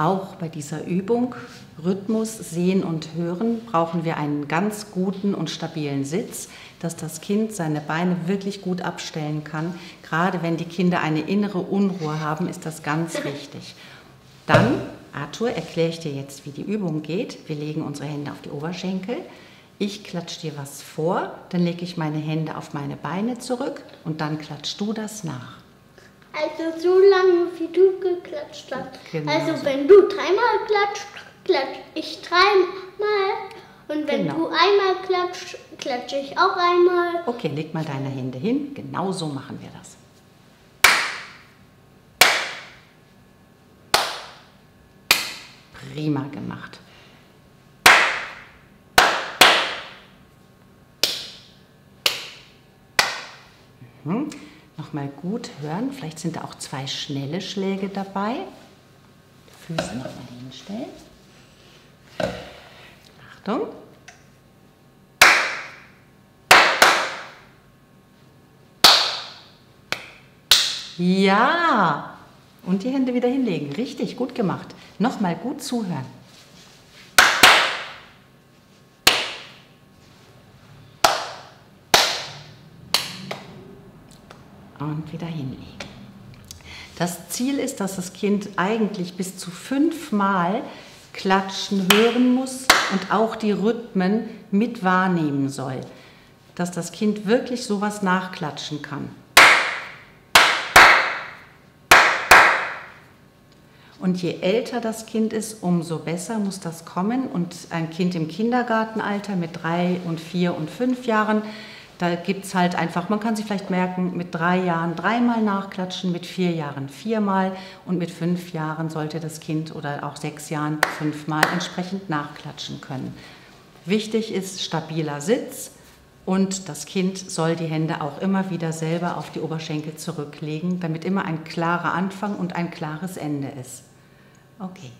Auch bei dieser Übung Rhythmus sehen und hören brauchen wir einen ganz guten und stabilen Sitz, dass das Kind seine Beine wirklich gut abstellen kann. Gerade wenn die Kinder eine innere Unruhe haben, ist das ganz wichtig. Dann, Arthur, erkläre ich dir jetzt, wie die Übung geht. Wir legen unsere Hände auf die Oberschenkel. Ich klatsche dir was vor, dann lege ich meine Hände auf meine Beine zurück und dann klatschst du das nach. Also so lange, wie du geklatscht hast. Genau also so. wenn du dreimal klatscht, klatsch ich dreimal. Und wenn Genau. du einmal klatscht, klatsche ich auch einmal. Okay, leg mal deine Hände hin. Genau so machen wir das. Prima gemacht. Mhm. Nochmal gut hören. Vielleicht sind da auch zwei schnelle Schläge dabei. Füße nochmal hinstellen. Achtung. Ja. Und die Hände wieder hinlegen. Richtig, gut gemacht. Nochmal gut zuhören. Und wieder hinlegen. Das Ziel ist, dass das Kind eigentlich bis zu fünfmal klatschen hören muss und auch die Rhythmen mit wahrnehmen soll. Dass das Kind wirklich sowas nachklatschen kann. Und je älter das Kind ist, umso besser muss das kommen. Und ein Kind im Kindergartenalter mit drei und vier und fünf Jahren, da gibt es halt einfach, man kann sich vielleicht merken, mit drei Jahren dreimal nachklatschen, mit vier Jahren viermal und mit fünf Jahren sollte das Kind oder auch sechs Jahren fünfmal entsprechend nachklatschen können. Wichtig ist stabiler Sitz und das Kind soll die Hände auch immer wieder selber auf die Oberschenkel zurücklegen, damit immer ein klarer Anfang und ein klares Ende ist. Okay.